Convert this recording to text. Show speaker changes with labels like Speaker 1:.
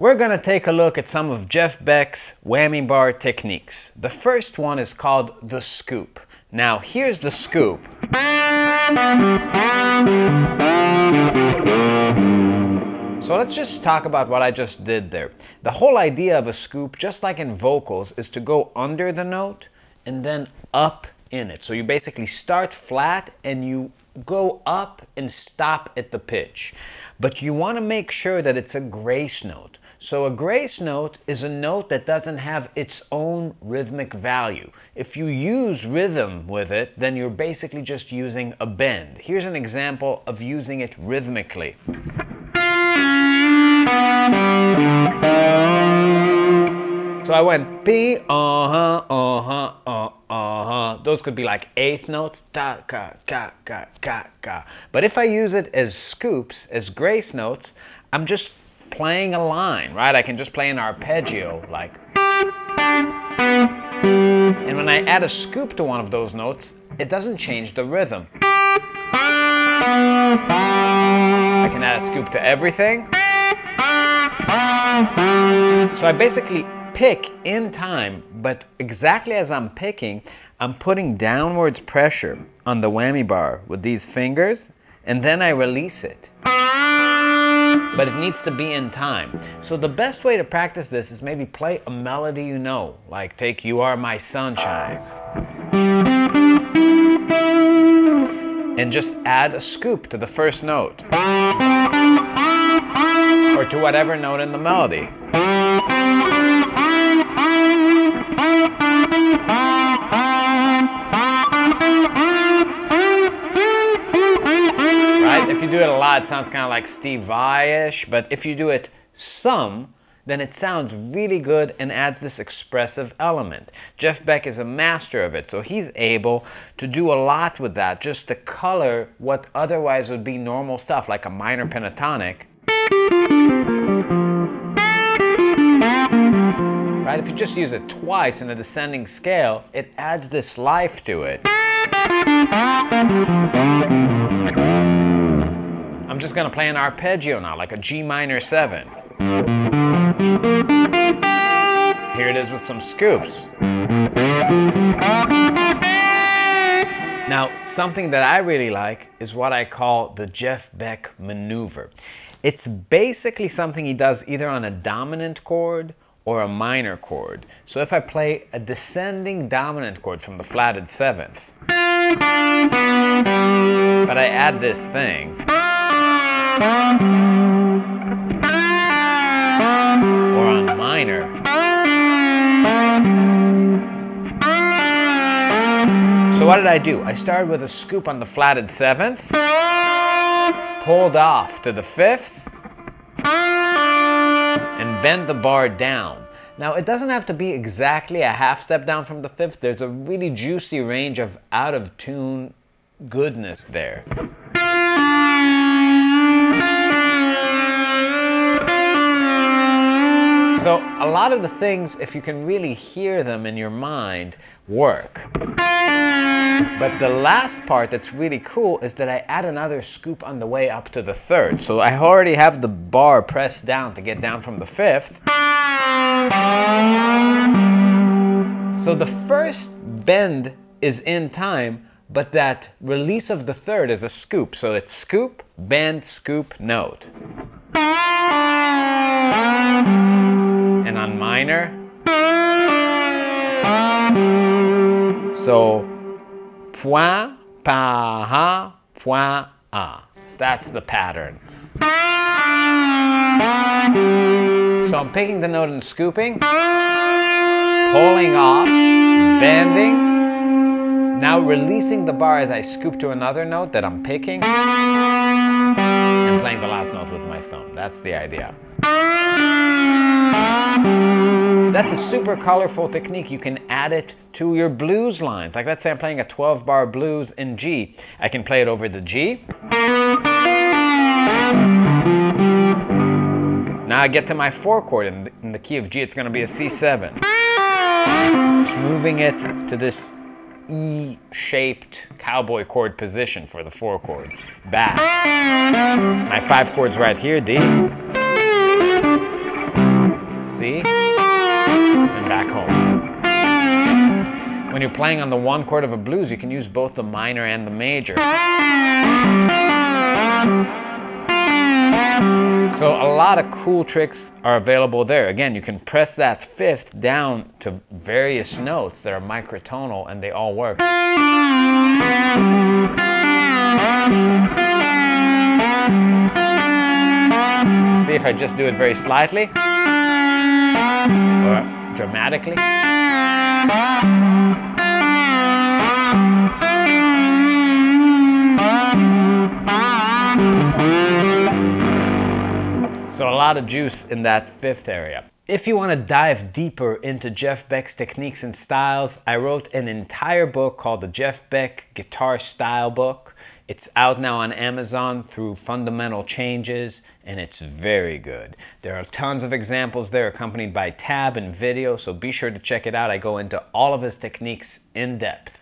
Speaker 1: we're going to take a look at some of Jeff Beck's whammy bar techniques. The first one is called the scoop. Now, here's the scoop. So let's just talk about what I just did there. The whole idea of a scoop, just like in vocals, is to go under the note and then up in it. So you basically start flat and you go up and stop at the pitch. But you want to make sure that it's a grace note. So a grace note is a note that doesn't have its own rhythmic value. If you use rhythm with it, then you're basically just using a bend. Here's an example of using it rhythmically. So I went P, uh-huh, uh-huh, uh, uh-huh. Those could be like eighth notes, da, ka, ka, ka, ka, ka. But if I use it as scoops, as grace notes, I'm just playing a line, right? I can just play an arpeggio, like. And when I add a scoop to one of those notes, it doesn't change the rhythm. I can add a scoop to everything. So I basically pick in time, but exactly as I'm picking, I'm putting downwards pressure on the whammy bar with these fingers, and then I release it. But it needs to be in time. So the best way to practice this is maybe play a melody you know, like take You Are My Sunshine. And just add a scoop to the first note. Or to whatever note in the melody. Right? If you do it a lot, it sounds kind of like Steve Vai-ish, but if you do it some, then it sounds really good and adds this expressive element. Jeff Beck is a master of it, so he's able to do a lot with that just to color what otherwise would be normal stuff, like a minor pentatonic. Right? If you just use it twice in a descending scale, it adds this life to it. I'm just gonna play an arpeggio now, like a G minor 7. Here it is with some scoops. Now, something that I really like is what I call the Jeff Beck maneuver. It's basically something he does either on a dominant chord or a minor chord. So if I play a descending dominant chord from the flatted seventh, but I add this thing, or on minor, so what did I do? I started with a scoop on the flatted seventh, pulled off to the fifth, bend the bar down. Now, it doesn't have to be exactly a half step down from the fifth. There's a really juicy range of out of tune goodness there. So, a lot of the things, if you can really hear them in your mind, work. But the last part that's really cool is that I add another scoop on the way up to the third. So I already have the bar pressed down to get down from the fifth. So the first bend is in time, but that release of the third is a scoop. So it's scoop, bend, scoop, note. And on minor, so point, pa, point, a. That's the pattern. So I'm picking the note and scooping, pulling off, bending, now releasing the bar as I scoop to another note that I'm picking, and playing the last note with my thumb. That's the idea. That's a super colorful technique. You can add it to your blues lines. Like let's say I'm playing a 12 bar blues in G. I can play it over the G. Now I get to my four chord in in the key of G, it's gonna be a C7. Just moving it to this E-shaped cowboy chord position for the four chord. Back. My five chords right here, D. C, When you're playing on the one chord of a blues, you can use both the minor and the major. So a lot of cool tricks are available there. Again, you can press that fifth down to various notes that are microtonal and they all work. See if I just do it very slightly or dramatically. Lot of juice in that fifth area. If you want to dive deeper into Jeff Beck's techniques and styles, I wrote an entire book called the Jeff Beck Guitar Style Book. It's out now on Amazon through Fundamental Changes, and it's very good. There are tons of examples there accompanied by tab and video, so be sure to check it out. I go into all of his techniques in depth.